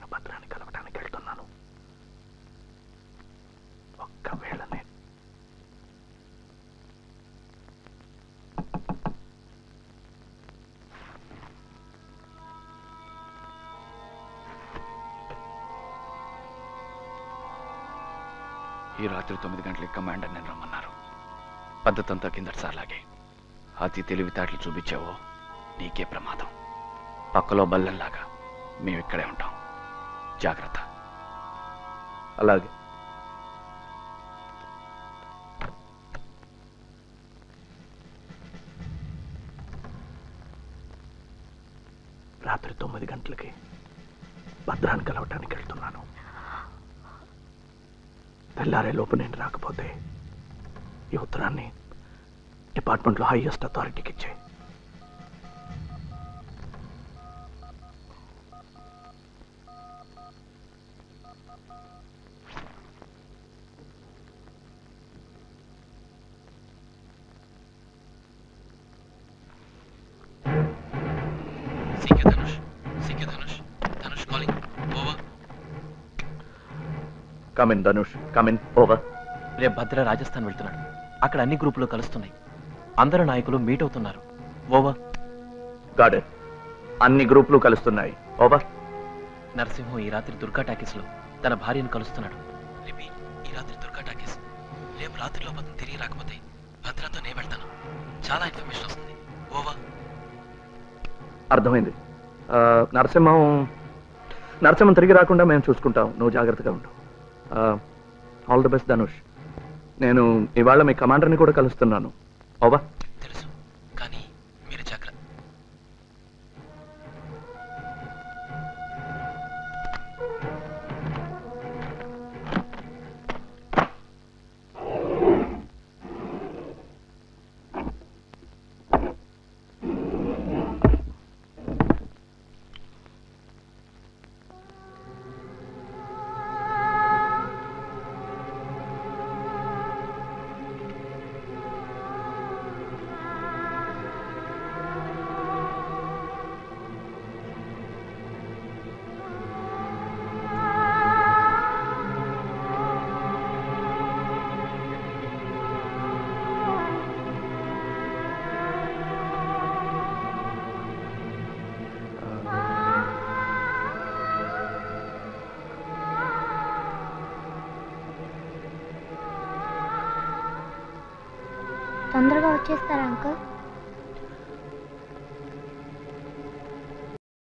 నేను భద్రాన్ని కలవటానికి వెళ్తున్నాను. ఒక్కవేళ నేను ఈ రాత్రి తొమ్మిది గంటలకి కమాండర్ నేను రమ్మన్నారు. పద్ధతంతా కిందటిసార్లాగే అతి తెలివితేటలు చూపించావో నీకే ప్రమాదం. పక్కలో బల్లెంలాగా మేము ఇక్కడే ఉంటాం. జాగ్రత్త. అలాగే. రాత్రి తొమ్మిది గంటలకి భద్రాన్ని కలవటానికి వెళ్తున్నాను. తెల్లారే లోపు నేను రాకపోతే ఈ ఉత్తరాన్ని డిపార్ట్మెంట్లో హైయెస్ట్ అథారిటీకి ఇచ్చే కమిన్ ధనుష్ కమిన్ ఓవర్ రేపు భద్ర రాజస్థాన్ వెళ్తున్నాడు. అక్కడ అన్ని గ్రూపులు కలుస్తున్నాయి. అందరు నాయకులు మీట్ అవుతున్నారు. ఓవర్ గాడెడ్ అన్ని గ్రూపులు కలుస్తున్నాయి. ఓవర్ నరసింహం ఈ రాత్రి దుర్గా టాకీస్లో తన భార్యను కలుస్తున్నాడు. రిపీట్ ఈ రాత్రి దుర్గా టాకీస్. రేపు రాత్రిలో పదం తిరిగి రాకపోతే భద్రతో నేను వెళ్తాను. చాలా ఇన్ఫర్మేషన్ వస్తుంది. ఓవర్ అర్థమైంది. నరసింహం నరసింహం తిరిగి రాకుండా మేము చూసుకుంటాం. నువ్వు జాగ్రత్తగా ఉండు. ఆల్ ది బెస్ట్ ధనుష్ నేను ఇవాళ మీ కమాండర్ని కూడా కలుస్తున్నాను. ఓవా తొందరగా వచ్చేస్తారా అంకుల్?